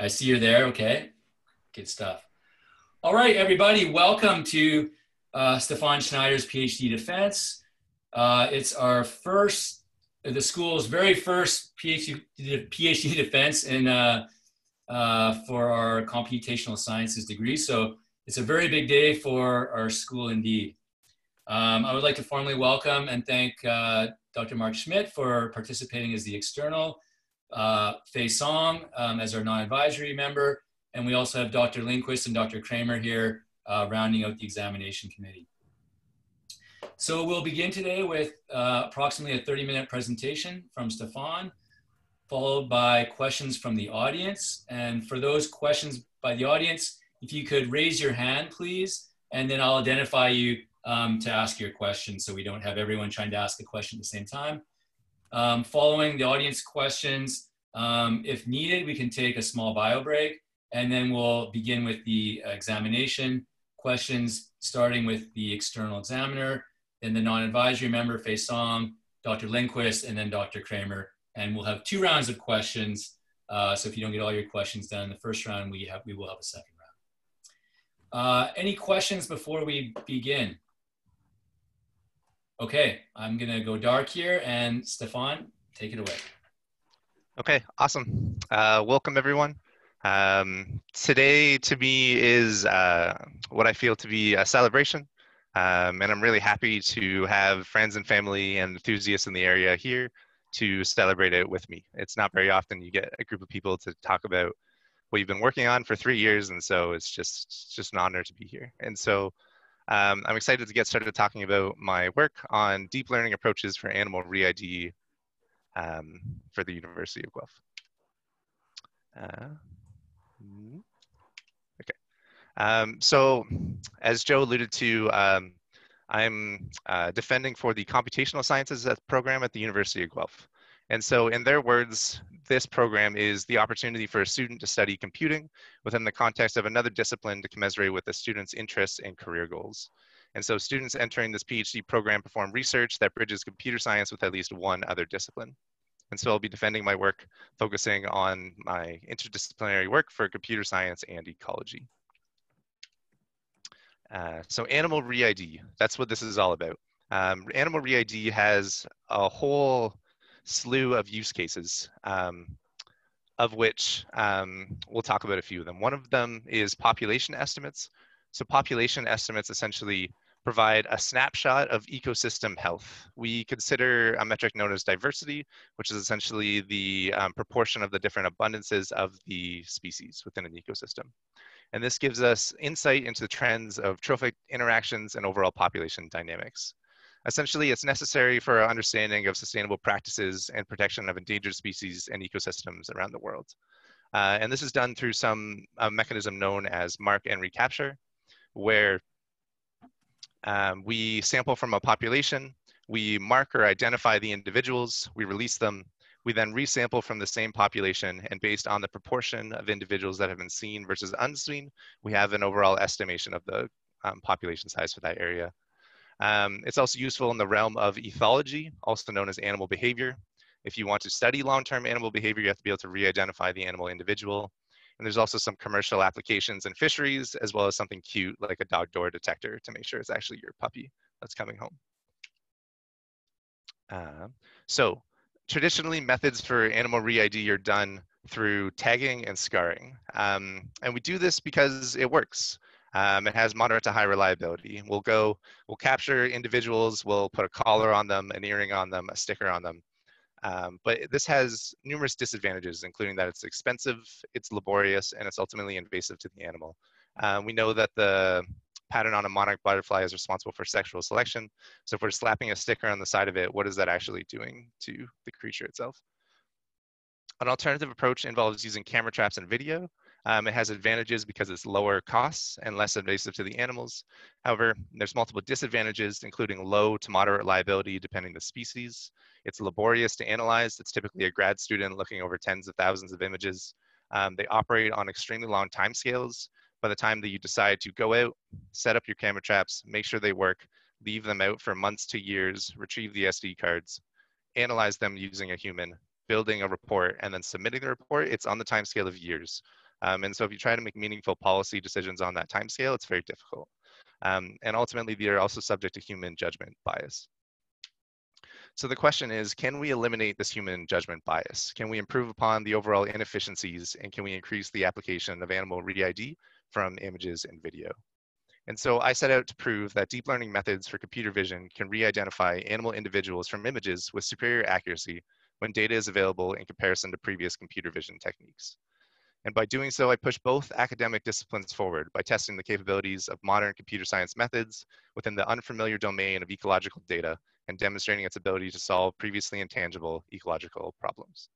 I see you're there. Okay, good stuff. All right, everybody, welcome to uh, Stefan Schneider's PhD defense. Uh, it's our first, the school's very first PhD, PhD defense in, uh, uh, for our computational sciences degree. So it's a very big day for our school indeed. Um, I would like to formally welcome and thank uh, Dr. Mark Schmidt for participating as the external, uh, Fei Song um, as our non-advisory member, and we also have Dr. Lindquist and Dr. Kramer here uh, rounding out the examination committee. So we'll begin today with uh, approximately a 30 minute presentation from Stefan, followed by questions from the audience. And for those questions by the audience, if you could raise your hand, please, and then I'll identify you um, to ask your question so we don't have everyone trying to ask a question at the same time. Um, following the audience questions, um, if needed, we can take a small bio break and then we'll begin with the examination questions, starting with the external examiner, then the non-advisory member, Fei Song, Dr. Lindquist, and then Dr. Kramer. And we'll have two rounds of questions. Uh, so if you don't get all your questions done in the first round, we, have, we will have a second round. Uh, any questions before we begin? Okay, I'm gonna go dark here and Stefan, take it away. Okay, awesome. Uh, welcome everyone. Um, today to me is uh, what I feel to be a celebration. Um, and I'm really happy to have friends and family and enthusiasts in the area here to celebrate it with me. It's not very often you get a group of people to talk about what you've been working on for three years. And so it's just, it's just an honor to be here. And so um, I'm excited to get started talking about my work on deep learning approaches for animal re-ID um, for the University of Guelph. Uh, hmm, okay. Um, so as Joe alluded to, um, I'm uh, defending for the computational sciences program at the University of Guelph. And so in their words, this program is the opportunity for a student to study computing within the context of another discipline to commensurate with the student's interests and career goals. And so students entering this PhD program perform research that bridges computer science with at least one other discipline. And so I'll be defending my work focusing on my interdisciplinary work for computer science and ecology. Uh, so animal re-ID, that's what this is all about. Um, animal re-ID has a whole slew of use cases, um, of which um, we'll talk about a few of them. One of them is population estimates. So population estimates essentially provide a snapshot of ecosystem health. We consider a metric known as diversity, which is essentially the um, proportion of the different abundances of the species within an ecosystem. And this gives us insight into the trends of trophic interactions and overall population dynamics. Essentially, it's necessary for our understanding of sustainable practices and protection of endangered species and ecosystems around the world. Uh, and this is done through some mechanism known as mark and recapture, where um, we sample from a population, we mark or identify the individuals, we release them, we then resample from the same population, and based on the proportion of individuals that have been seen versus unseen, we have an overall estimation of the um, population size for that area. Um, it's also useful in the realm of ethology, also known as animal behavior. If you want to study long-term animal behavior, you have to be able to re-identify the animal individual. And there's also some commercial applications in fisheries, as well as something cute like a dog door detector to make sure it's actually your puppy that's coming home. Uh, so traditionally methods for animal re-ID are done through tagging and scarring. Um, and we do this because it works. Um, it has moderate to high reliability. We'll go, we'll capture individuals, we'll put a collar on them, an earring on them, a sticker on them. Um, but this has numerous disadvantages, including that it's expensive, it's laborious, and it's ultimately invasive to the animal. Uh, we know that the pattern on a monarch butterfly is responsible for sexual selection. So if we're slapping a sticker on the side of it, what is that actually doing to the creature itself? An alternative approach involves using camera traps and video. Um, it has advantages because it's lower costs and less invasive to the animals. However, there's multiple disadvantages, including low to moderate liability depending the species. It's laborious to analyze. It's typically a grad student looking over tens of thousands of images. Um, they operate on extremely long timescales. By the time that you decide to go out, set up your camera traps, make sure they work, leave them out for months to years, retrieve the SD cards, analyze them using a human, building a report and then submitting the report, it's on the timescale of years. Um, and so if you try to make meaningful policy decisions on that timescale, it's very difficult. Um, and ultimately, they are also subject to human judgment bias. So the question is, can we eliminate this human judgment bias? Can we improve upon the overall inefficiencies and can we increase the application of animal re-ID from images and video? And so I set out to prove that deep learning methods for computer vision can re-identify animal individuals from images with superior accuracy when data is available in comparison to previous computer vision techniques. And by doing so, I push both academic disciplines forward by testing the capabilities of modern computer science methods within the unfamiliar domain of ecological data and demonstrating its ability to solve previously intangible ecological problems.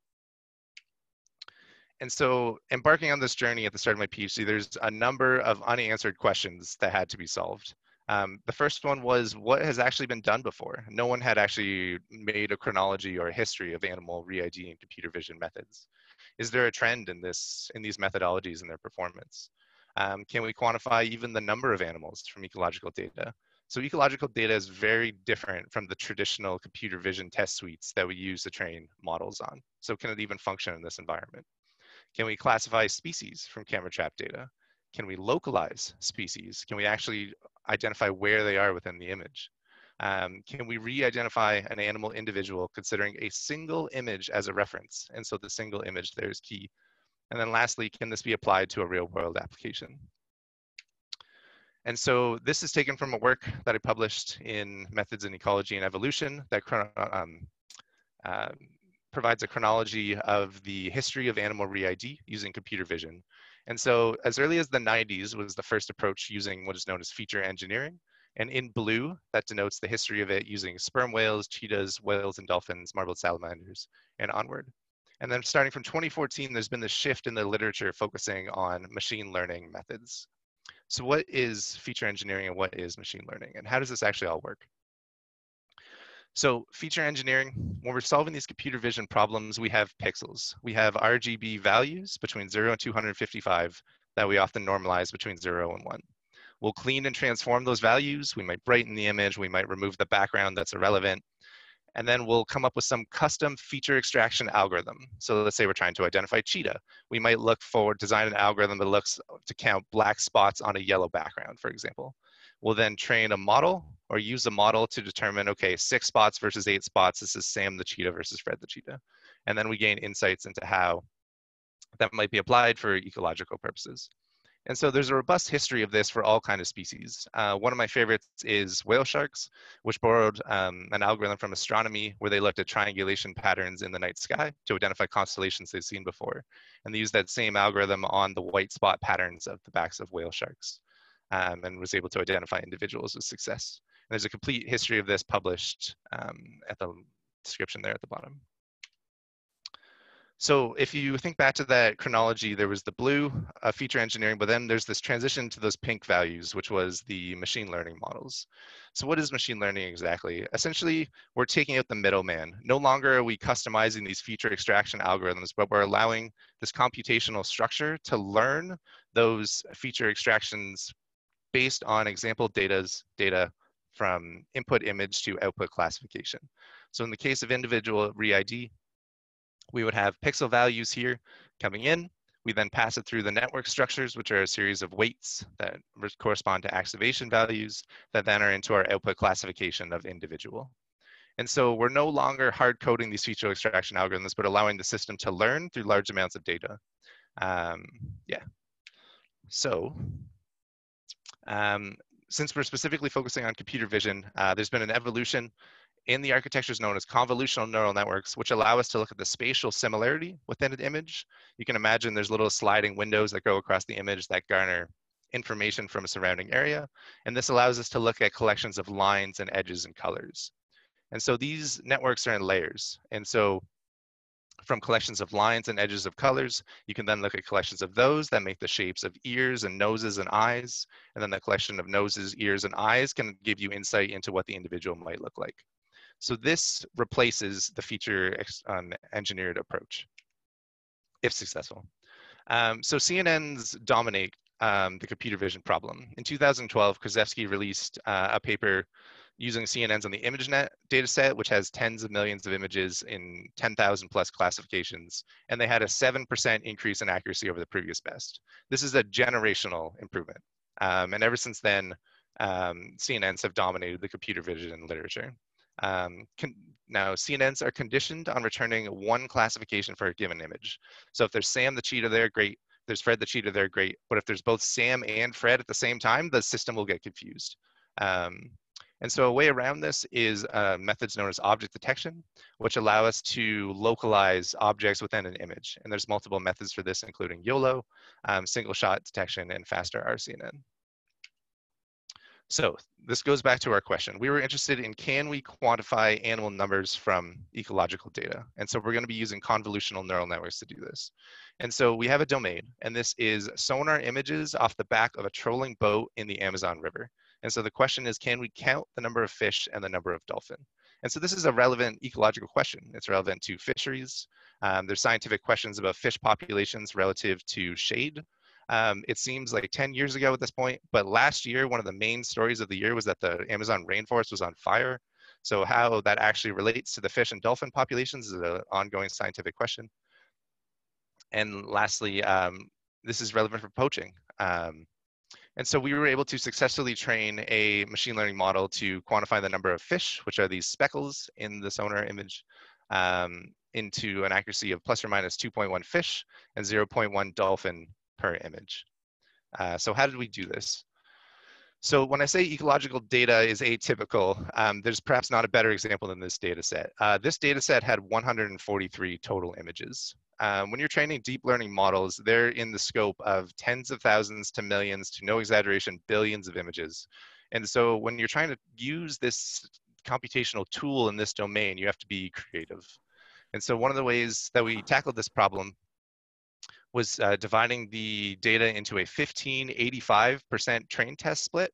And so embarking on this journey at the start of my PhD, there's a number of unanswered questions that had to be solved. Um, the first one was what has actually been done before? No one had actually made a chronology or a history of animal re-ID and computer vision methods. Is there a trend in this in these methodologies and their performance? Um, can we quantify even the number of animals from ecological data? So ecological data is very different from the traditional computer vision test suites that we use to train models on. So can it even function in this environment? Can we classify species from camera trap data? Can we localize species? Can we actually identify where they are within the image? Um, can we re-identify an animal individual considering a single image as a reference? And so the single image there is key. And then lastly, can this be applied to a real world application? And so this is taken from a work that I published in Methods in Ecology and Evolution that um, uh, provides a chronology of the history of animal re-ID using computer vision. And so as early as the 90s was the first approach using what is known as feature engineering. And in blue, that denotes the history of it using sperm whales, cheetahs, whales, and dolphins, marbled salamanders, and onward. And then starting from 2014, there's been this shift in the literature focusing on machine learning methods. So what is feature engineering and what is machine learning? And how does this actually all work? So feature engineering, when we're solving these computer vision problems, we have pixels. We have RGB values between 0 and 255 that we often normalize between 0 and 1. We'll clean and transform those values. We might brighten the image. We might remove the background that's irrelevant. And then we'll come up with some custom feature extraction algorithm. So let's say we're trying to identify cheetah. We might look for, design an algorithm that looks to count black spots on a yellow background, for example. We'll then train a model or use a model to determine, okay, six spots versus eight spots. This is Sam the cheetah versus Fred the cheetah. And then we gain insights into how that might be applied for ecological purposes. And so there's a robust history of this for all kind of species. Uh, one of my favorites is whale sharks, which borrowed um, an algorithm from astronomy where they looked at triangulation patterns in the night sky to identify constellations they've seen before. And they used that same algorithm on the white spot patterns of the backs of whale sharks um, and was able to identify individuals with success. And there's a complete history of this published um, at the description there at the bottom. So if you think back to that chronology, there was the blue uh, feature engineering, but then there's this transition to those pink values, which was the machine learning models. So what is machine learning exactly? Essentially, we're taking out the middleman. No longer are we customizing these feature extraction algorithms, but we're allowing this computational structure to learn those feature extractions based on example data's data from input image to output classification. So in the case of individual re-ID, we would have pixel values here coming in. We then pass it through the network structures, which are a series of weights that correspond to activation values that then are into our output classification of individual. And so we're no longer hard coding these feature extraction algorithms, but allowing the system to learn through large amounts of data. Um, yeah. So um, since we're specifically focusing on computer vision, uh, there's been an evolution in the architectures known as convolutional neural networks, which allow us to look at the spatial similarity within an image. You can imagine there's little sliding windows that go across the image that garner information from a surrounding area. And this allows us to look at collections of lines and edges and colors. And so these networks are in layers. And so from collections of lines and edges of colors, you can then look at collections of those that make the shapes of ears and noses and eyes. And then the collection of noses, ears, and eyes can give you insight into what the individual might look like. So this replaces the feature um, engineered approach, if successful. Um, so CNNs dominate um, the computer vision problem. In 2012, Krizhevsky released uh, a paper using CNNs on the ImageNet dataset, which has tens of millions of images in 10,000 plus classifications, and they had a 7% increase in accuracy over the previous best. This is a generational improvement. Um, and ever since then, um, CNNs have dominated the computer vision literature. Um, now, CNNs are conditioned on returning one classification for a given image. So if there's Sam the cheetah there, great. There's Fred the cheetah there, great. But if there's both Sam and Fred at the same time, the system will get confused. Um, and so a way around this is uh, methods known as object detection, which allow us to localize objects within an image. And there's multiple methods for this, including YOLO, um, single shot detection, and faster RCNN. So this goes back to our question. We were interested in can we quantify animal numbers from ecological data? And so we're going to be using convolutional neural networks to do this. And so we have a domain, and this is sonar images off the back of a trolling boat in the Amazon River. And so the question is, can we count the number of fish and the number of dolphin? And so this is a relevant ecological question. It's relevant to fisheries. Um, there's scientific questions about fish populations relative to shade um, it seems like 10 years ago at this point, but last year, one of the main stories of the year was that the Amazon rainforest was on fire. So how that actually relates to the fish and dolphin populations is an ongoing scientific question. And lastly, um, this is relevant for poaching. Um, and so we were able to successfully train a machine learning model to quantify the number of fish, which are these speckles in the sonar image, um, into an accuracy of plus or minus 2.1 fish and 0.1 dolphin per image. Uh, so how did we do this? So when I say ecological data is atypical, um, there's perhaps not a better example than this data set. Uh, this data set had 143 total images. Um, when you're training deep learning models, they're in the scope of tens of thousands to millions to no exaggeration, billions of images. And so when you're trying to use this computational tool in this domain, you have to be creative. And so one of the ways that we tackled this problem was uh, dividing the data into a 15, 85% train test split,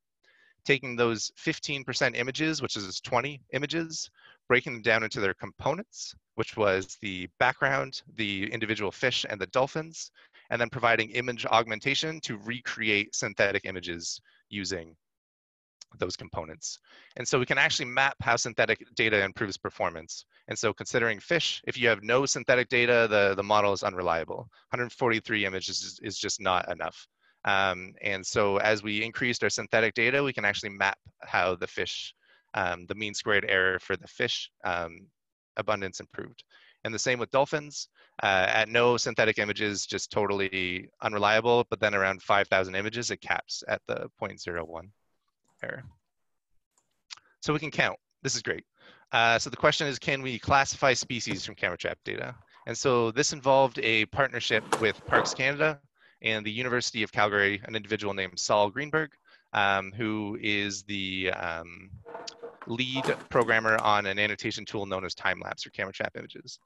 taking those 15% images, which is 20 images, breaking them down into their components, which was the background, the individual fish and the dolphins, and then providing image augmentation to recreate synthetic images using those components. And so we can actually map how synthetic data improves performance. And so considering fish, if you have no synthetic data, the, the model is unreliable. 143 images is, is just not enough. Um, and so as we increased our synthetic data, we can actually map how the fish, um, the mean squared error for the fish um, abundance improved. And the same with dolphins. Uh, at no synthetic images, just totally unreliable, but then around 5,000 images, it caps at the 0.01 error. So we can count. This is great. Uh, so the question is, can we classify species from camera trap data? And so this involved a partnership with Parks Canada and the University of Calgary, an individual named Saul Greenberg, um, who is the um, lead programmer on an annotation tool known as Timelapse for camera trap images.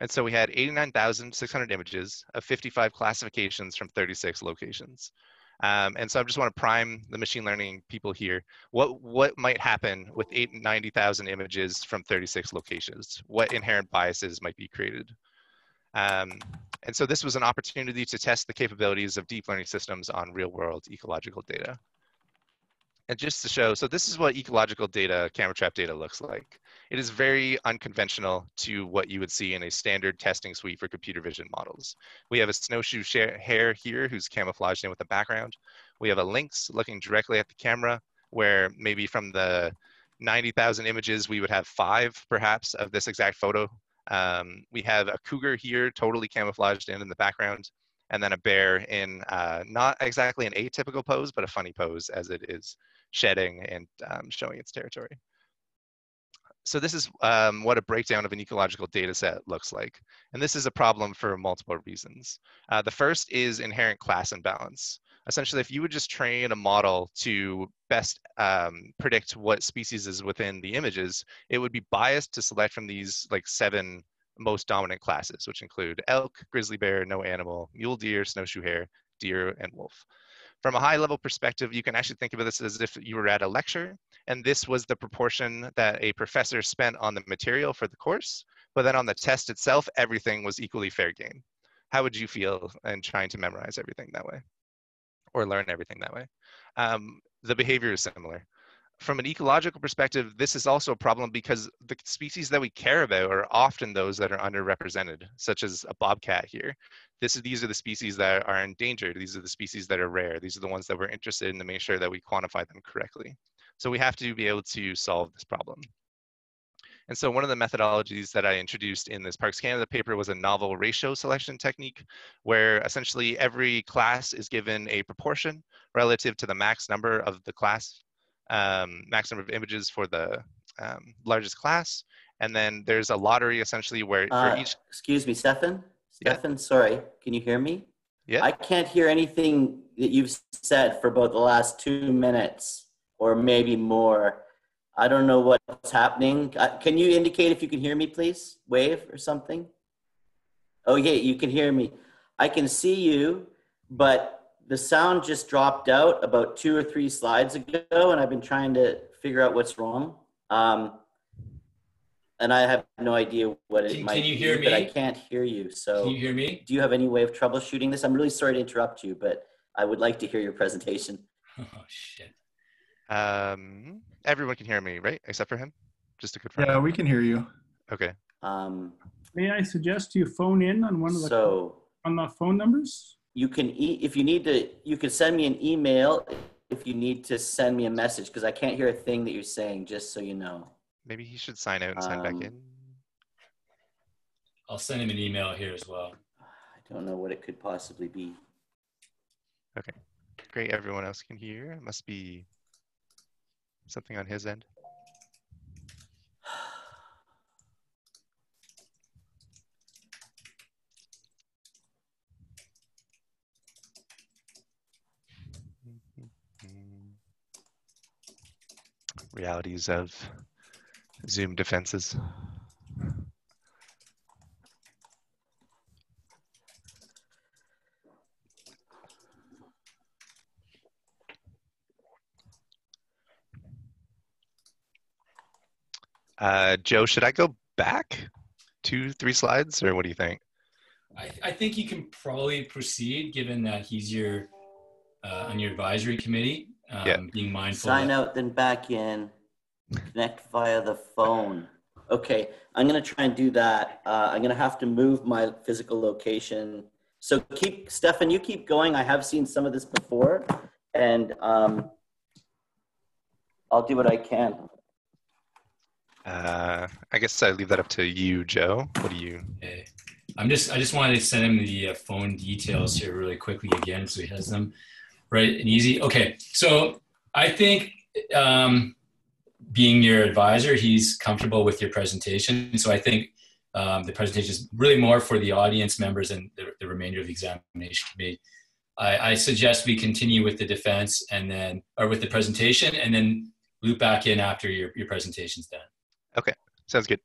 And so we had 89,600 images of 55 classifications from 36 locations. Um, and so I just want to prime the machine learning people here. What what might happen with 90,000 images from 36 locations? What inherent biases might be created? Um, and so this was an opportunity to test the capabilities of deep learning systems on real world ecological data. And just to show, so this is what ecological data, camera trap data looks like. It is very unconventional to what you would see in a standard testing suite for computer vision models. We have a snowshoe hare here who's camouflaged in with a background. We have a lynx looking directly at the camera where maybe from the 90,000 images, we would have five perhaps of this exact photo. Um, we have a cougar here totally camouflaged in in the background and then a bear in uh, not exactly an atypical pose, but a funny pose as it is shedding and um, showing its territory. So this is um, what a breakdown of an ecological data set looks like. And this is a problem for multiple reasons. Uh, the first is inherent class imbalance. Essentially, if you would just train a model to best um, predict what species is within the images, it would be biased to select from these like seven most dominant classes, which include elk, grizzly bear, no animal, mule deer, snowshoe hare, deer, and wolf. From a high level perspective, you can actually think of this as if you were at a lecture and this was the proportion that a professor spent on the material for the course, but then on the test itself, everything was equally fair game. How would you feel in trying to memorize everything that way or learn everything that way? Um, the behavior is similar. From an ecological perspective, this is also a problem because the species that we care about are often those that are underrepresented, such as a bobcat here. This is, these are the species that are endangered. These are the species that are rare. These are the ones that we're interested in to make sure that we quantify them correctly. So we have to be able to solve this problem. And so one of the methodologies that I introduced in this Parks Canada paper was a novel ratio selection technique, where essentially every class is given a proportion relative to the max number of the class um, max number of images for the um, largest class. And then there's a lottery essentially where Uh, for each. Excuse me, Stefan? Yeah. Stefan, sorry, can you hear me? Yeah. I can't hear anything that you've said for about the last two minutes or maybe more. I don't know what's happening. Can you indicate if you can hear me, please? Wave or something? Oh, yeah, you can hear me. I can see you, but the sound just dropped out about two or three slides ago, and I've been trying to figure out what's wrong. Um, and I have no idea what it Can- might can you be, hear but I can't hear you. So Can you hear me? do you have any way of troubleshooting this? I'm really sorry to interrupt you, but I would like to hear your presentation. Oh shit. Um, everyone can hear me, right? Except for him? Just to confirm. Yeah, we can hear you. Okay. Um, May I suggest you phone in on one of the so on the phone numbers? You can e- if you need to, you can send me an email if you need to send me a message because I can't hear a thing that you're saying. Just so you know. Maybe he should sign out and sign back Um, in. I'll send him an email here as well. I don't know what it could possibly be. Okay, great. Everyone else can hear. It must be something on his end. Realities of Zoom defenses. Uh, Joe, should I go back two, three slides, or what do you think? I, I think you can probably proceed, given that he's your uh, on your advisory committee. Um, Yeah. Being mindful. Sign out, then back in. Connect via the phone. Okay, I'm gonna try and do that. Uh, I'm gonna have to move my physical location. So keep, Stefan, you keep going. I have seen some of this before, and um, I'll do what I can. Uh, I guess I leave that up to you, Joe. What do you? Okay. I'm just I just wanted to send him the uh, phone details here really quickly again, so he has them right and easy. Okay, so I think um, being your advisor, he's comfortable with your presentation. So I think um, the presentation is really more for the audience members and the, the remainder of the examination committee. I, I suggest we continue with the defense and then or with the presentation and then loop back in after your, your presentation's done. Okay, sounds good.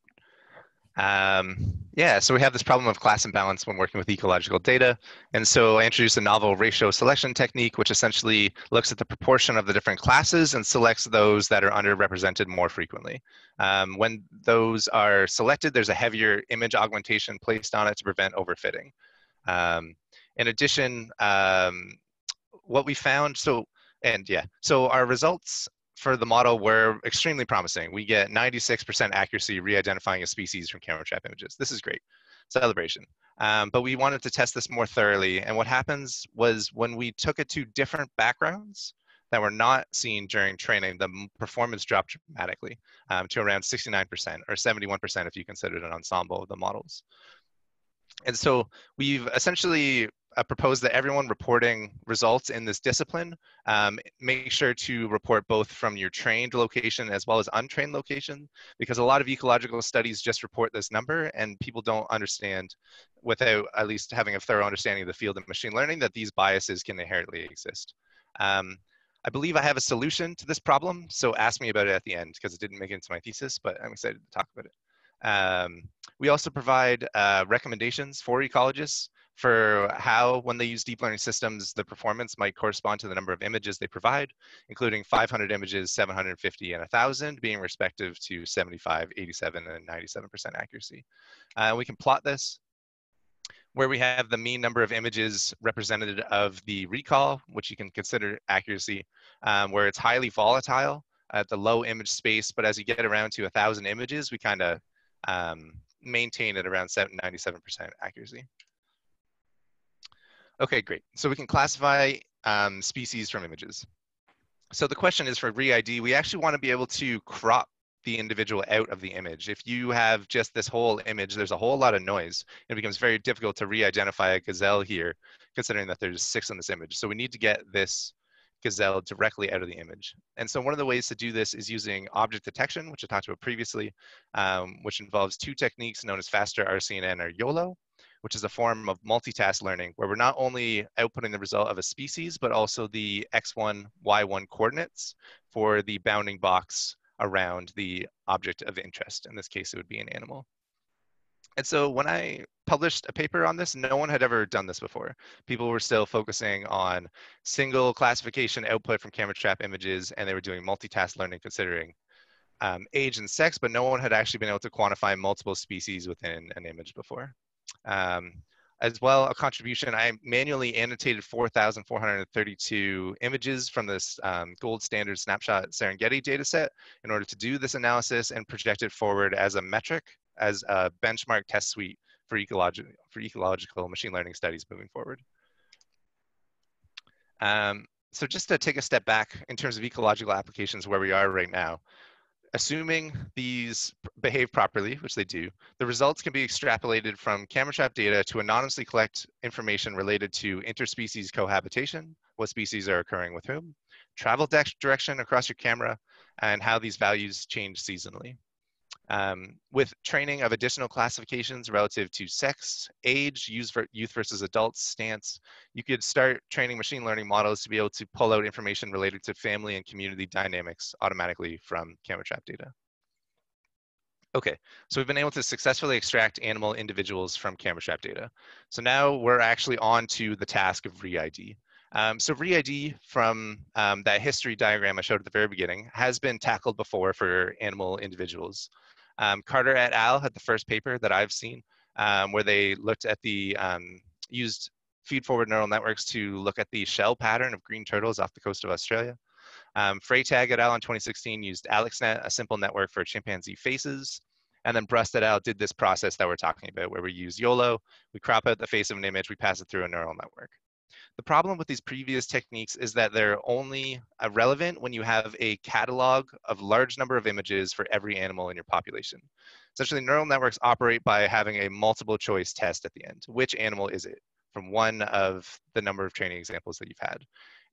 Um, yeah, so we have this problem of class imbalance when working with ecological data. And so I introduced a novel ratio selection technique, which essentially looks at the proportion of the different classes and selects those that are underrepresented more frequently. Um, when those are selected, there's a heavier image augmentation placed on it to prevent overfitting. Um, in addition, um, what we found, so, and yeah, so our results for the model we were extremely promising. We get 96% accuracy re-identifying a species from camera trap images. This is great, celebration. Um, but we wanted to test this more thoroughly. And what happens was when we took it to different backgrounds that were not seen during training, the performance dropped dramatically um, to around 69% or 71% if you considered an ensemble of the models. And so we've essentially uh, propose that everyone reporting results in this discipline um, make sure to report both from your trained location as well as untrained location because a lot of ecological studies just report this number and people don't understand without at least having a thorough understanding of the field of machine learning that these biases can inherently exist. Um, I believe I have a solution to this problem, so ask me about it at the end because it didn't make it into my thesis, but I'm excited to talk about it. Um, we also provide uh, recommendations for ecologists for how, when they use deep learning systems, the performance might correspond to the number of images they provide, including 500 images, 750, and 1,000 being respective to 75, 87, and 97% accuracy. Uh, we can plot this where we have the mean number of images represented of the recall, which you can consider accuracy, um, where it's highly volatile, at the low image space, but as you get around to a thousand images, we kind of um, maintain at around 97% accuracy. Okay, great. So we can classify um, species from images. So the question is for re-ID, we actually want to be able to crop the individual out of the image. If you have just this whole image, there's a whole lot of noise. It becomes very difficult to re-identify a gazelle here, considering that there's six in this image. So we need to get this gazelle directly out of the image. And so one of the ways to do this is using object detection, which I talked about previously, um, which involves two techniques known as faster RCNN or YOLO, which is a form of multitask learning where we're not only outputting the result of a species, but also the X1, Y1 coordinates for the bounding box around the object of interest. In this case, it would be an animal. And so when I published a paper on this, no one had ever done this before. People were still focusing on single classification output from camera trap images, and they were doing multitask learning considering um, age and sex, but no one had actually been able to quantify multiple species within an image before. Um, as well, a contribution, I manually annotated 4,432 images from this um, gold standard snapshot Serengeti dataset in order to do this analysis and project it forward as a metric as a benchmark test suite for ecological, for ecological machine learning studies moving forward. Um, so just to take a step back in terms of ecological applications where we are right now, assuming these behave properly, which they do, the results can be extrapolated from camera trap data to anonymously collect information related to interspecies cohabitation, what species are occurring with whom, travel direction across your camera, and how these values change seasonally. Um, with training of additional classifications relative to sex, age, youth versus adults stance, you could start training machine learning models to be able to pull out information related to family and community dynamics automatically from camera trap data. Okay, so we've been able to successfully extract animal individuals from camera trap data. So now we're actually on to the task of re-ID. Um, so re-ID from um, that history diagram I showed at the very beginning has been tackled before for animal individuals. Um, Carter et al. had the first paper that I've seen um, where they looked at the, um, used feed-forward neural networks to look at the shell pattern of green turtles off the coast of Australia. Um, Freytag et al. in 2016 used AlexNet, a simple network for chimpanzee faces. And then Brust et al. did this process that we're talking about where we use YOLO, we crop out the face of an image, we pass it through a neural network. The problem with these previous techniques is that they're only uh, relevant when you have a catalog of large number of images for every animal in your population. Essentially, neural networks operate by having a multiple choice test at the end. Which animal is it? From one of the number of training examples that you've had.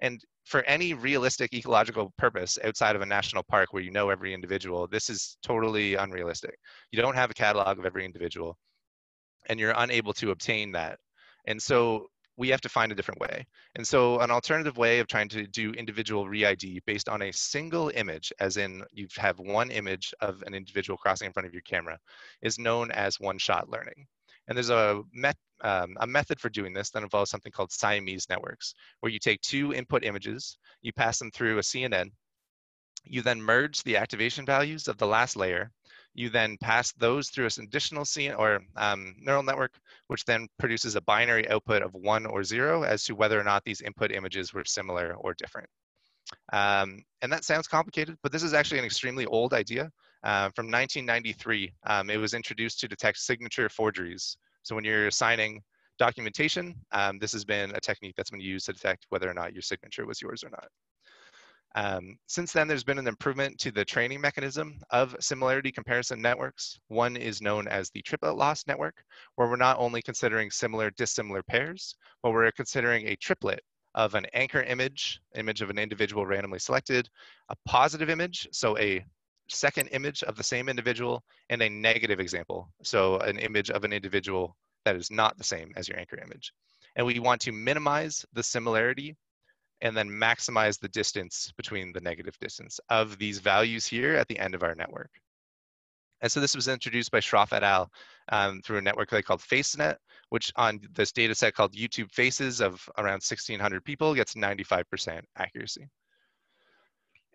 And for any realistic ecological purpose outside of a national park where you know every individual, this is totally unrealistic. You don't have a catalog of every individual and you're unable to obtain that. And so we have to find a different way. And so an alternative way of trying to do individual re-ID based on a single image, as in you have one image of an individual crossing in front of your camera, is known as one-shot learning. And there's a, met, um, a method for doing this that involves something called Siamese networks, where you take two input images, you pass them through a CNN, you then merge the activation values of the last layer, you then pass those through an additional scene or um, neural network, which then produces a binary output of one or zero as to whether or not these input images were similar or different. Um, and that sounds complicated, but this is actually an extremely old idea. Uh, from 1993, um, it was introduced to detect signature forgeries. So when you're signing documentation, um, this has been a technique that's been used to detect whether or not your signature was yours or not. Um, since then, there's been an improvement to the training mechanism of similarity comparison networks. One is known as the triplet loss network, where we're not only considering similar dissimilar pairs, but we're considering a triplet of an anchor image, image of an individual randomly selected, a positive image, so a second image of the same individual, and a negative example, so an image of an individual that is not the same as your anchor image. And we want to minimize the similarity and then maximize the distance between the negative distance of these values here at the end of our network. And so this was introduced by Schroff et al. Um, through a network they called FaceNet, which on this data set called YouTube Faces of around 1,600 people gets 95% accuracy.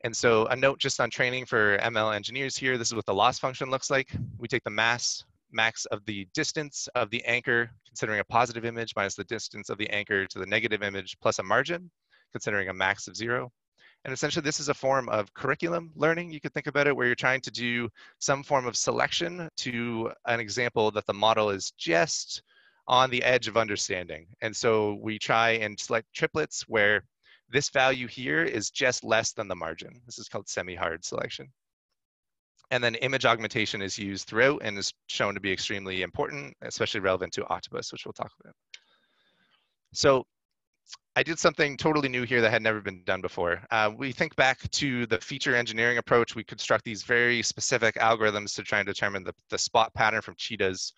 And so a note just on training for ML engineers here, this is what the loss function looks like. We take the mass max of the distance of the anchor, considering a positive image, minus the distance of the anchor to the negative image, plus a margin considering a max of zero. And essentially, this is a form of curriculum learning. You could think about it where you're trying to do some form of selection to an example that the model is just on the edge of understanding. And so we try and select triplets where this value here is just less than the margin. This is called semi-hard selection. And then image augmentation is used throughout and is shown to be extremely important, especially relevant to Octopus, which we'll talk about. So I did something totally new here that had never been done before. Uh, we think back to the feature engineering approach. We construct these very specific algorithms to try and determine the, the spot pattern from cheetahs.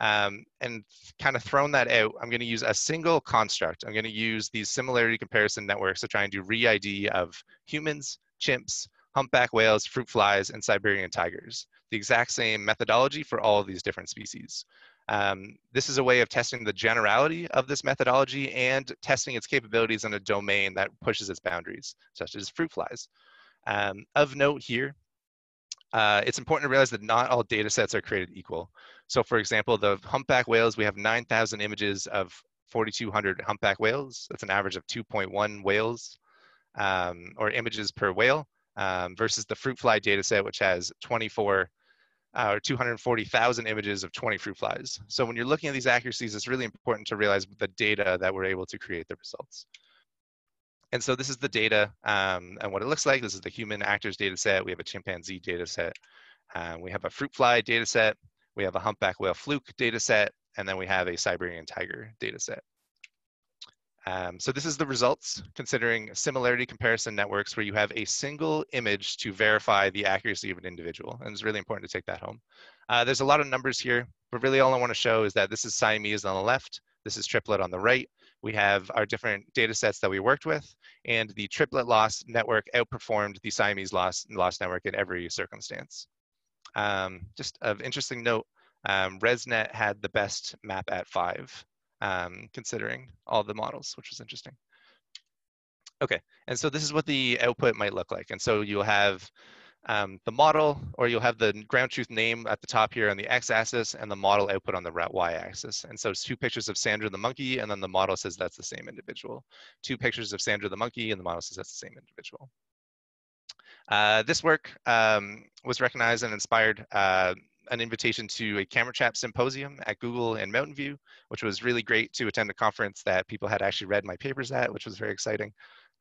Um, and kind of thrown that out, I'm going to use a single construct. I'm going to use these similarity comparison networks to try and do re-ID of humans, chimps, humpback whales, fruit flies, and Siberian tigers. The exact same methodology for all of these different species. Um, this is a way of testing the generality of this methodology and testing its capabilities in a domain that pushes its boundaries, such as fruit flies. Um, of note here, uh, it's important to realize that not all data sets are created equal. So for example, the humpback whales, we have 9,000 images of 4,200 humpback whales. That's an average of 2.1 whales um, or images per whale um, versus the fruit fly data set, which has 24 uh, or 240,000 images of 20 fruit flies. So when you're looking at these accuracies, it's really important to realize the data that we're able to create the results. And so this is the data um, and what it looks like. This is the human actors data set. We have a chimpanzee data set. Um, we have a fruit fly data set. We have a humpback whale fluke data set. And then we have a Siberian tiger data set. Um, so this is the results considering similarity comparison networks where you have a single image to verify the accuracy of an individual. And it's really important to take that home. Uh, there's a lot of numbers here, but really all I want to show is that this is Siamese on the left, this is triplet on the right. We have our different data sets that we worked with, and the triplet loss network outperformed the Siamese loss, loss network in every circumstance. Um, just of interesting note, um, ResNet had the best map at five um, considering all the models, which was interesting. Okay, and so this is what the output might look like. And so you'll have um, the model, or you'll have the ground truth name at the top here on the x-axis, and the model output on the y-axis. And so it's two pictures of Sandra the monkey, and then the model says that's the same individual. Two pictures of Sandra the monkey, and the model says that's the same individual. Uh, this work um, was recognized and inspired uh, an invitation to a camera trap symposium at Google in Mountain View, which was really great to attend a conference that people had actually read my papers at, which was very exciting.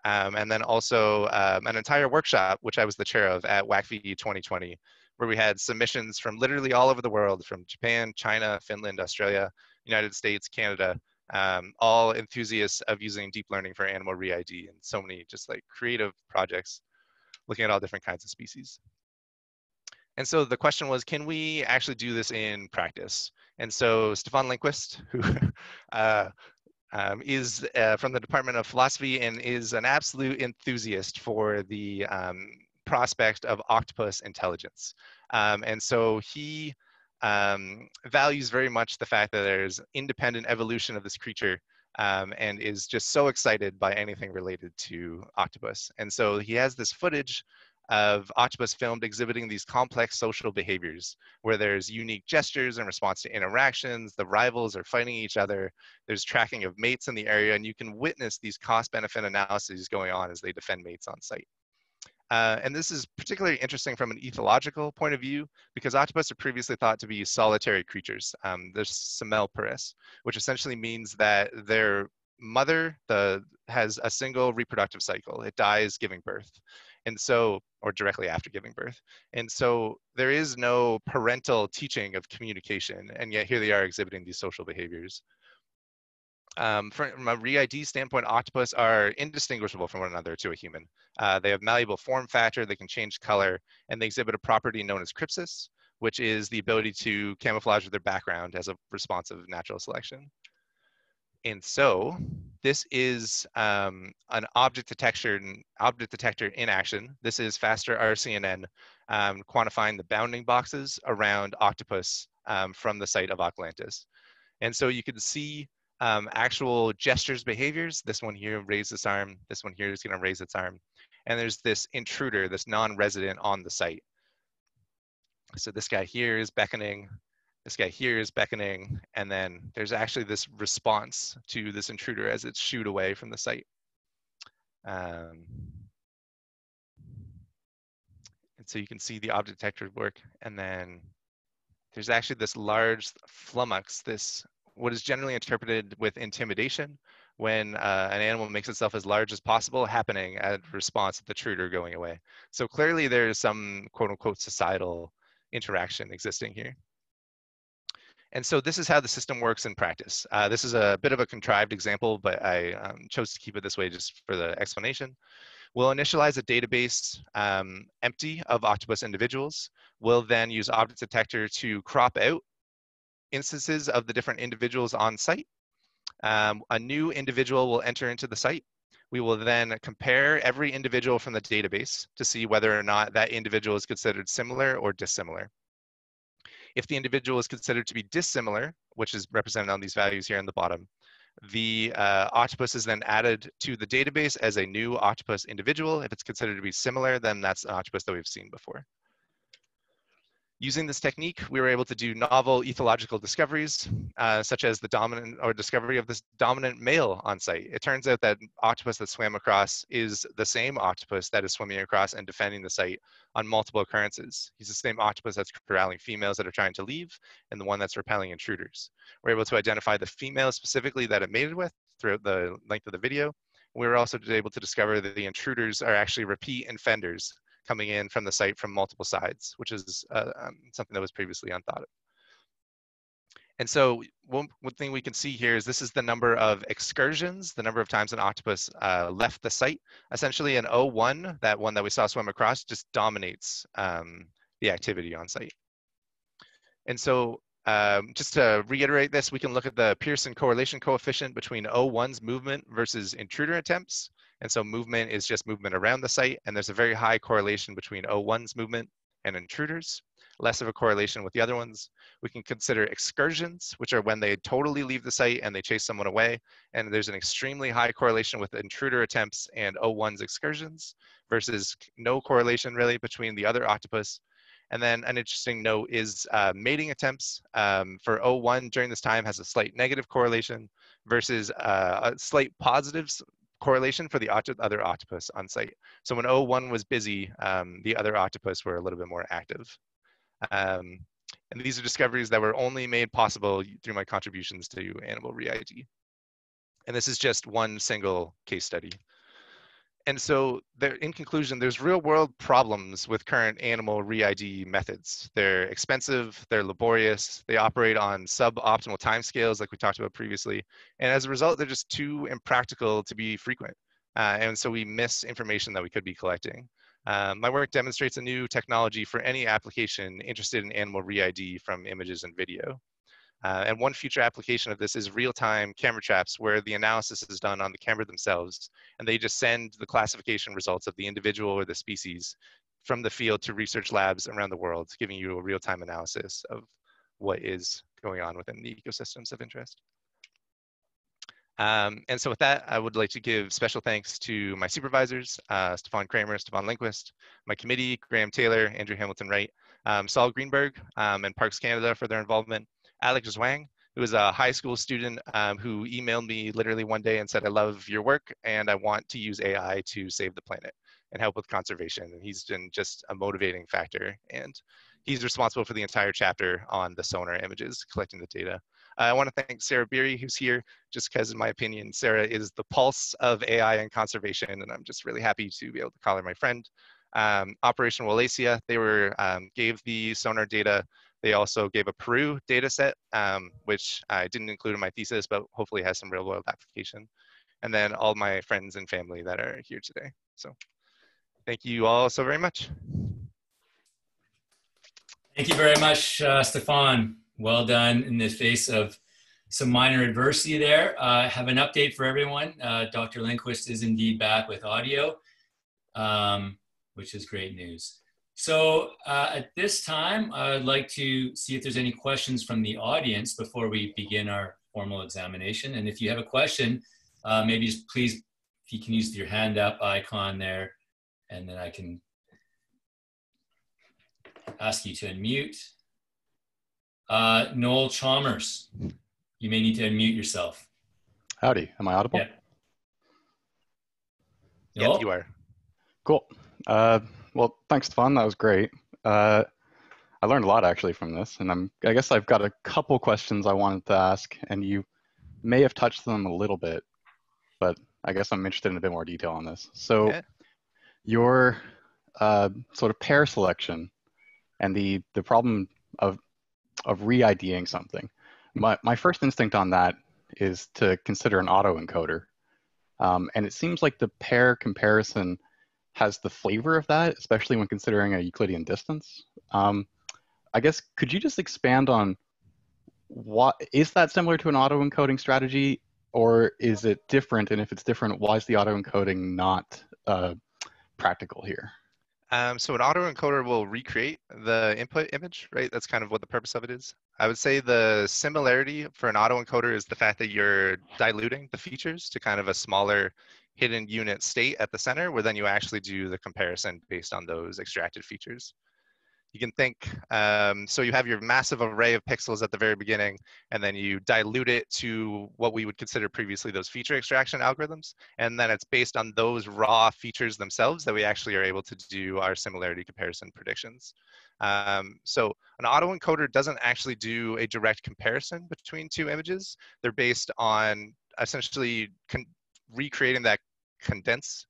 Um, and then also um, an entire workshop, which I was the chair of at WACV 2020, where we had submissions from literally all over the world, from Japan, China, Finland, Australia, United States, Canada, um, all enthusiasts of using deep learning for animal re-ID and so many just like creative projects looking at all different kinds of species. And so the question was, can we actually do this in practice? And so Stefan Lindquist, who uh, um, is uh, from the Department of Philosophy and is an absolute enthusiast for the um, prospect of octopus intelligence. Um, and so he um, values very much the fact that there's independent evolution of this creature um, and is just so excited by anything related to octopus. And so he has this footage of octopus filmed exhibiting these complex social behaviors where there's unique gestures in response to interactions, the rivals are fighting each other, there's tracking of mates in the area, and you can witness these cost benefit analyses going on as they defend mates on site. Uh, and this is particularly interesting from an ethological point of view because octopus are previously thought to be solitary creatures. Um, there's semelparous, which essentially means that their mother the, has a single reproductive cycle. It dies giving birth. And so, or directly after giving birth. And so there is no parental teaching of communication, and yet here they are exhibiting these social behaviors. Um, from a re-ID standpoint, octopus are indistinguishable from one another to a human. Uh, they have malleable form factor, they can change color, and they exhibit a property known as crypsis, which is the ability to camouflage with their background as a response of natural selection. And so this is um, an object detector, object detector in action. This is faster RCNN um, quantifying the bounding boxes around octopus um, from the site of Atlantis. And so you can see um, actual gestures behaviors. This one here raise this arm. This one here is gonna raise its arm. And there's this intruder, this non-resident on the site. So this guy here is beckoning this guy here is beckoning, and then there's actually this response to this intruder as it's shooed away from the site. Um, So you can see the object detector work, and then there's actually this large flummox, this what is generally interpreted with intimidation when uh, an animal makes itself as large as possible happening as response to the intruder going away. So clearly there's some quote unquote societal interaction existing here. And so this is how the system works in practice. Uh, this is a bit of a contrived example, but I um, chose to keep it this way just for the explanation. We'll initialize a database um, empty of octopus individuals. We'll then use object detector to crop out instances of the different individuals on site. Um, a new individual will enter into the site. We will then compare every individual from the database to see whether or not that individual is considered similar or dissimilar. If the individual is considered to be dissimilar, which is represented on these values here in the bottom, the uh, octopus is then added to the database as a new octopus individual. If it's considered to be similar, then that's an octopus that we've seen before. Using this technique, we were able to do novel ethological discoveries, uh, such as the dominant or discovery of this dominant male on site. It turns out that octopus that swam across is the same octopus that is swimming across and defending the site on multiple occurrences. He's the same octopus that's corralling females that are trying to leave and the one that's repelling intruders. We're able to identify the female specifically that it mated with throughout the length of the video. We were also able to discover that the intruders are actually repeat offenders coming in from the site from multiple sides, which is uh, um, something that was previously unthought of. And so one, one, thing we can see here is this is the number of excursions, the number of times an octopus uh, left the site. Essentially an O1, that one that we saw swim across, just dominates um, the activity on site. And so um, just to reiterate this, we can look at the Pearson correlation coefficient between O1's movement versus intruder attempts. And so movement is just movement around the site, and there's a very high correlation between O1's movement and intruders, less of a correlation with the other ones. We can consider excursions, which are when they totally leave the site and they chase someone away, and there's an extremely high correlation with intruder attempts and O1's excursions versus no correlation really between the other octopus. And then an interesting note is uh, mating attempts um, for O1 during this time has a slight negative correlation versus uh, a slight positive correlation for the other octopus on site. So when O1 was busy, um, the other octopus were a little bit more active. Um, and these are discoveries that were only made possible through my contributions to Animal Re-ID. And this is just one single case study and so there, in conclusion, there's real world problems with current animal re-ID methods. They're expensive, they're laborious, they operate on suboptimal timescales like we talked about previously. And as a result, they're just too impractical to be frequent. Uh, and so we miss information that we could be collecting. Um, my work demonstrates a new technology for any application interested in animal re-ID from images and video. Uh, and one future application of this is real-time camera traps where the analysis is done on the camera themselves and they just send the classification results of the individual or the species from the field to research labs around the world, giving you a real-time analysis of what is going on within the ecosystems of interest. Um, and so with that, I would like to give special thanks to my supervisors, uh, Stefan Kremer, Stefan Linquist, my committee, Graham Taylor, Andrew Hamilton Wright, um, Saul Greenberg, um, and Parks Canada for their involvement, Alex Zhuang, who is a high school student um, who emailed me literally one day and said, I love your work and I want to use AI to save the planet and help with conservation. And he's been just a motivating factor. And he's responsible for the entire chapter on the sonar images, collecting the data. Uh, I want to thank Sarah Beery, who's here, just because in my opinion, Sarah is the pulse of AI and conservation. And I'm just really happy to be able to call her my friend. Um, Operation Wallacea, they were um, gave the sonar data they also gave a Peru data set, um, which I didn't include in my thesis, but hopefully has some real world application. And then all my friends and family that are here today. So thank you all so very much. Thank you very much, uh, Stefan. Well done in the face of some minor adversity there. Uh, have an update for everyone. Uh, Dr. Linquist is indeed back with audio, um, which is great news. So uh, at this time, I'd like to see if there's any questions from the audience before we begin our formal examination. And if you have a question, uh, maybe just please, if you can use your hand up icon there, and then I can ask you to unmute. Uh, Noel Chalmers, you may need to unmute yourself. Howdy, am I audible? Yeah. Noel? Yep, you are. Cool. Uh, Well, thanks, Stefan. That was great. Uh, I learned a lot actually from this, and I'm. I guess I've got a couple questions I wanted to ask, and you may have touched them a little bit, but I guess I'm interested in a bit more detail on this. So, Yeah. your uh, sort of pair selection and the the problem of of re-IDing something. My my first instinct on that is to consider an autoencoder, um, and it seems like the pair comparison has the flavor of that, especially when considering a Euclidean distance. Um, I guess could you just expand on what is that similar to an autoencoding strategy, or is it different? And if it's different, why is the autoencoding not uh, practical here? Um, so an autoencoder will recreate the input image, right? That's kind of what the purpose of it is. I would say the similarity for an autoencoder is the fact that you're diluting the features to kind of a smaller hidden unit state at the center, where then you actually do the comparison based on those extracted features. You can think, um, so you have your massive array of pixels at the very beginning, and then you dilute it to what we would consider previously those feature extraction algorithms. And then it's based on those raw features themselves that we actually are able to do our similarity comparison predictions. Um, so an autoencoder doesn't actually do a direct comparison between two images. They're based on essentially recreating that condense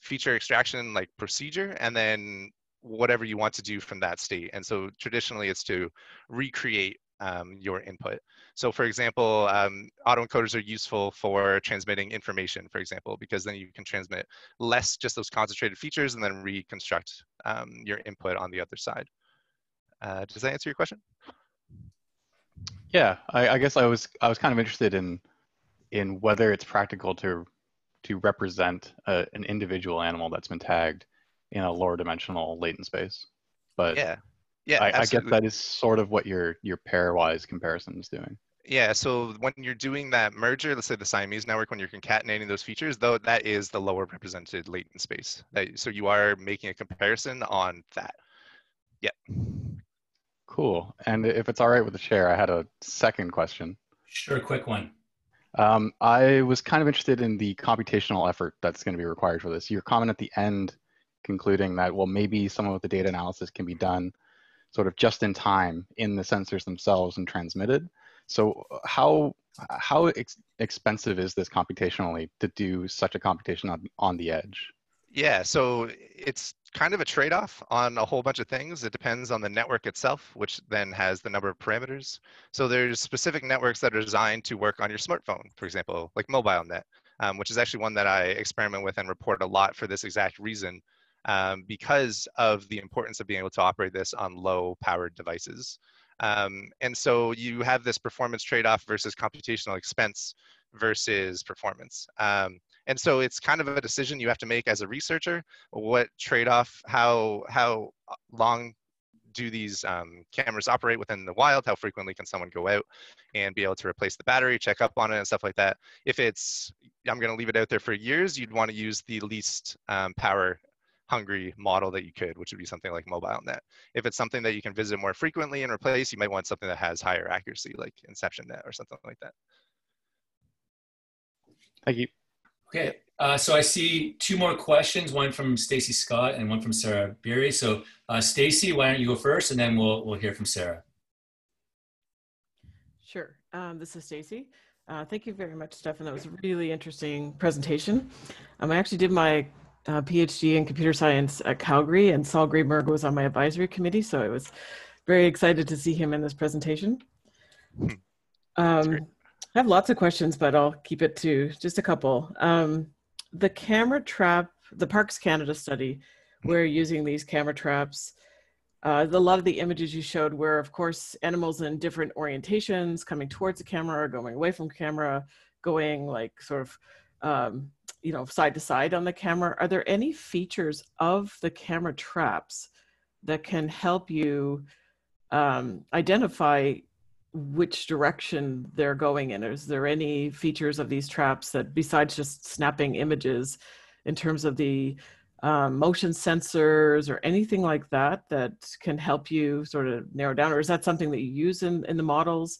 feature extraction like procedure and then whatever you want to do from that state. And so traditionally it's to recreate um, your input. So for example, um, autoencoders are useful for transmitting information, for example, because then you can transmit less just those concentrated features and then reconstruct um, your input on the other side. Uh, does that answer your question? Yeah, I, I guess I was I was kind of interested in in whether it's practical to to represent a, an individual animal that's been tagged in a lower dimensional latent space. But yeah, yeah, I, I guess that is sort of what your your pairwise comparison is doing. Yeah, so when you're doing that merger, let's say the Siamese network, when you're concatenating those features, though that is the lower represented latent space. That, so you are making a comparison on that. Yeah. Cool. And if it's all right with the chair, I had a second question. Sure, quick one. Um, I was kind of interested in the computational effort that's going to be required for this. Your comment at the end concluding that, well, maybe some of the data analysis can be done sort of just in time in the sensors themselves and transmitted. So how how ex expensive is this computationally to do such a computation on, on the edge? Yeah, so it's kind of a trade-off on a whole bunch of things. It depends on the network itself, which then has the number of parameters. So there's specific networks that are designed to work on your smartphone, for example, like MobileNet, um, which is actually one that I experiment with and report a lot for this exact reason, um, because of the importance of being able to operate this on low-powered devices. Um, and so you have this performance trade-off versus computational expense versus performance. Um, and so it's kind of a decision you have to make as a researcher. What trade-off? How how long do these um, cameras operate within the wild? How frequently can someone go out and be able to replace the battery, check up on it, and stuff like that? If it's I'm going to leave it out there for years, you'd want to use the least um, power hungry model that you could, which would be something like MobileNet. If it's something that you can visit more frequently and replace, you might want something that has higher accuracy, like InceptionNet or something like that. Thank you. Okay, uh, so I see two more questions, one from Stacy Scott and one from Sarah Beery. So uh, Stacy, why don't you go first and then we'll, we'll hear from Sarah. Sure, um, this is Stacy. Uh, thank you very much, Stefan. That was a really interesting presentation. Um, I actually did my uh, PhD in computer science at Calgary and Saul Greenberg was on my advisory committee. So I was very excited to see him in this presentation. Hmm. Um, I have lots of questions, but I'll keep it to just a couple. Um, the camera trap, the Parks Canada study, we're using these camera traps. Uh, the, a lot of the images you showed were, of course, animals in different orientations, coming towards the camera, or going away from camera, going like sort of, um, you know, side to side on the camera. Are there any features of the camera traps that can help you um, identify which direction they're going in. Is there any features of these traps that, besides just snapping images, in terms of the um, motion sensors or anything like that, that can help you sort of narrow down? Or is that something that you use in, in the models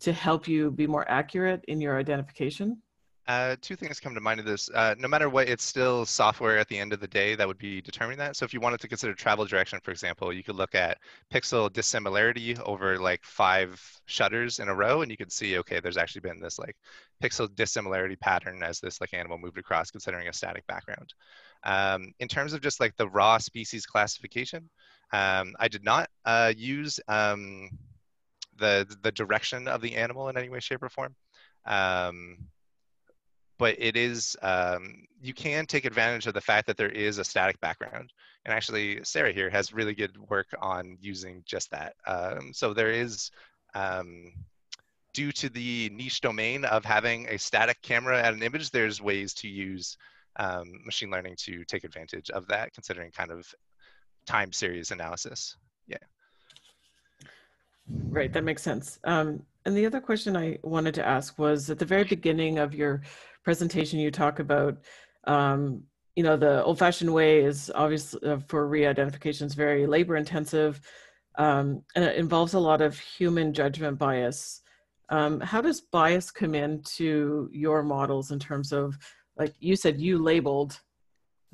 to help you be more accurate in your identification? Uh, two things come to mind of this. Uh, no matter what, it's still software at the end of the day that would be determining that. So if you wanted to consider travel direction, for example, you could look at pixel dissimilarity over like five shutters in a row, and you could see, okay, there's actually been this like pixel dissimilarity pattern as this like animal moved across considering a static background. Um, in terms of just like the raw species classification, um, I did not uh, use um, the, the direction of the animal in any way, shape, or form. Um, but it is um, you can take advantage of the fact that there is a static background and actually sarah here has really good work on using just that um, so there is um, due to the niche domain of having a static camera at an image there's ways to use um, machine learning to take advantage of that considering kind of time series analysis yeah Right, that makes sense. Um, and the other question I wanted to ask was at the very beginning of your presentation, you talk about, um, you know, the old fashioned way is obviously uh, for re-identification is very labor intensive um, and it involves a lot of human judgment bias. Um, how does bias come into your models in terms of, like you said, you labeled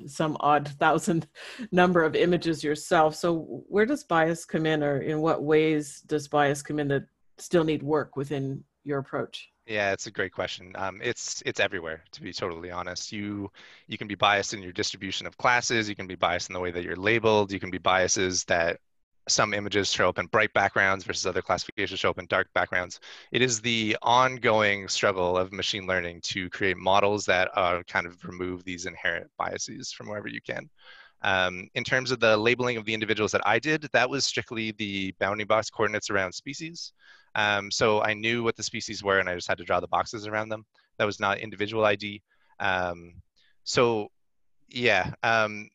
some odd thousand number of images yourself. So where does bias come in or in what ways does bias come in that still need work within your approach? Yeah, it's a great question. Um, it's it's everywhere, to be totally honest. You you can be biased in your distribution of classes. You can be biased in the way that you're labeled. You can be biases that some images show up in bright backgrounds versus other classifications show up in dark backgrounds. It is the ongoing struggle of machine learning to create models that uh, kind of remove these inherent biases from wherever you can. Um, in terms of the labeling of the individuals that I did, that was strictly the bounding box coordinates around species. Um, so I knew what the species were and I just had to draw the boxes around them. That was not individual ID. Um, so yeah, um,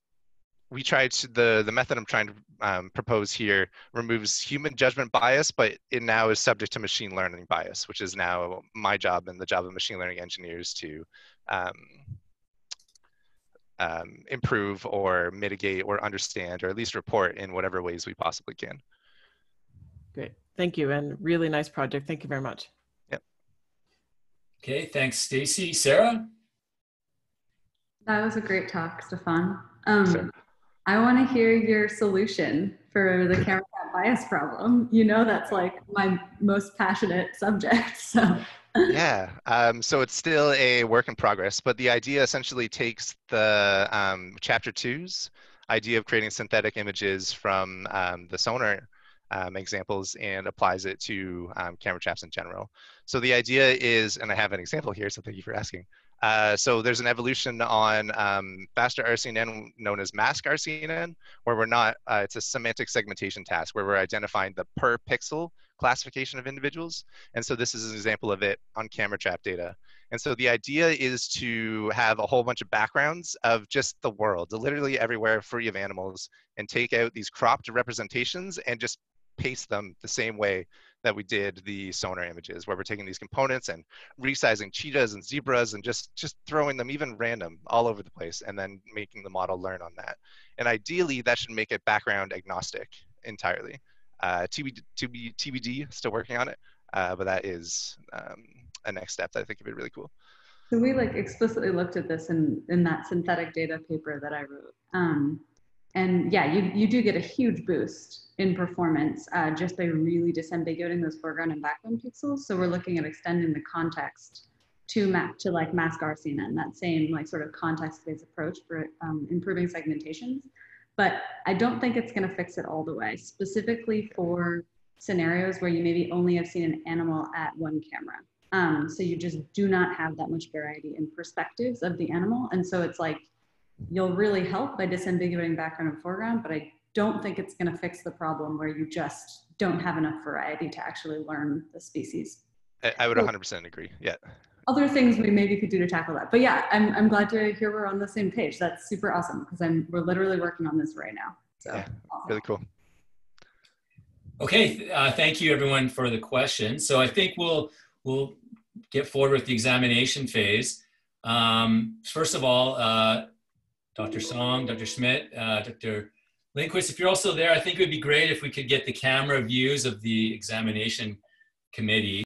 we tried to, the the method I'm trying to um, propose here removes human judgment bias, but it now is subject to machine learning bias, which is now my job and the job of machine learning engineers to um, improve or mitigate or understand or at least report in whatever ways we possibly can. Great, thank you, and really nice project. Thank you very much. Yep. Okay, thanks, Stacy. Sarah. That was a great talk, Stefan. Um, sure. I want to hear your solution for the camera bias problem. You know, that's like my most passionate subject. So. Yeah, um, so it's still a work in progress, but the idea essentially takes the um, chapter two's idea of creating synthetic images from um, the sonar um, examples and applies it to um, camera traps in general. So the idea is, and I have an example here, so thank you for asking. Uh, so there's an evolution on um, faster RCNN known as mask RCNN, where we're not, uh, it's a semantic segmentation task where we're identifying the per pixel classification of individuals. And so this is an example of it on camera trap data. And so the idea is to have a whole bunch of backgrounds of just the world, literally everywhere free of animals, and take out these cropped representations and just paste them the same way that we did the sonar images where we're taking these components and resizing cheetahs and zebras and just just throwing them even random all over the place and then making the model learn on that. And ideally that should make it background agnostic entirely. Uh, TBD, TBD, TBD still working on it uh, but that is um, a next step that I think would be really cool. So we like explicitly looked at this in in that synthetic data paper that I wrote. Um, and yeah, you, you do get a huge boost in performance uh, just by really disambiguating those foreground and background pixels. So we're looking at extending the context to map to like mask RCNN, that same like sort of context-based approach for um, improving segmentations. But I don't think it's gonna fix it all the way, specifically for scenarios where you maybe only have seen an animal at one camera. Um, so you just do not have that much variety in perspectives of the animal. And so it's like, you'll really help by disambiguating background and foreground, but I don't think it's going to fix the problem where you just don't have enough variety to actually learn the species. I, would 100% agree. Yeah. Other things we maybe could do to tackle that. But yeah, I'm, I'm glad to hear we're on the same page. That's super awesome because I'm we're literally working on this right now. So yeah, awesome. really cool. Okay, uh, thank you everyone for the question. So I think we'll we'll get forward with the examination phase. Um, first of all, uh, Dr. Song, Dr. Schmidt, uh, Dr. Linquist, if you're also there, I think it would be great if we could get the camera views of the examination committee.